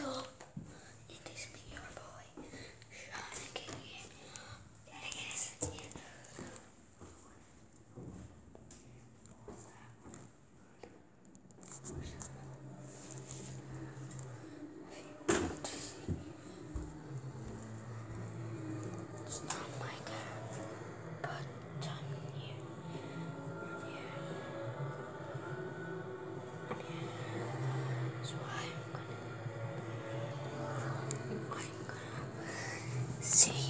up. Sí.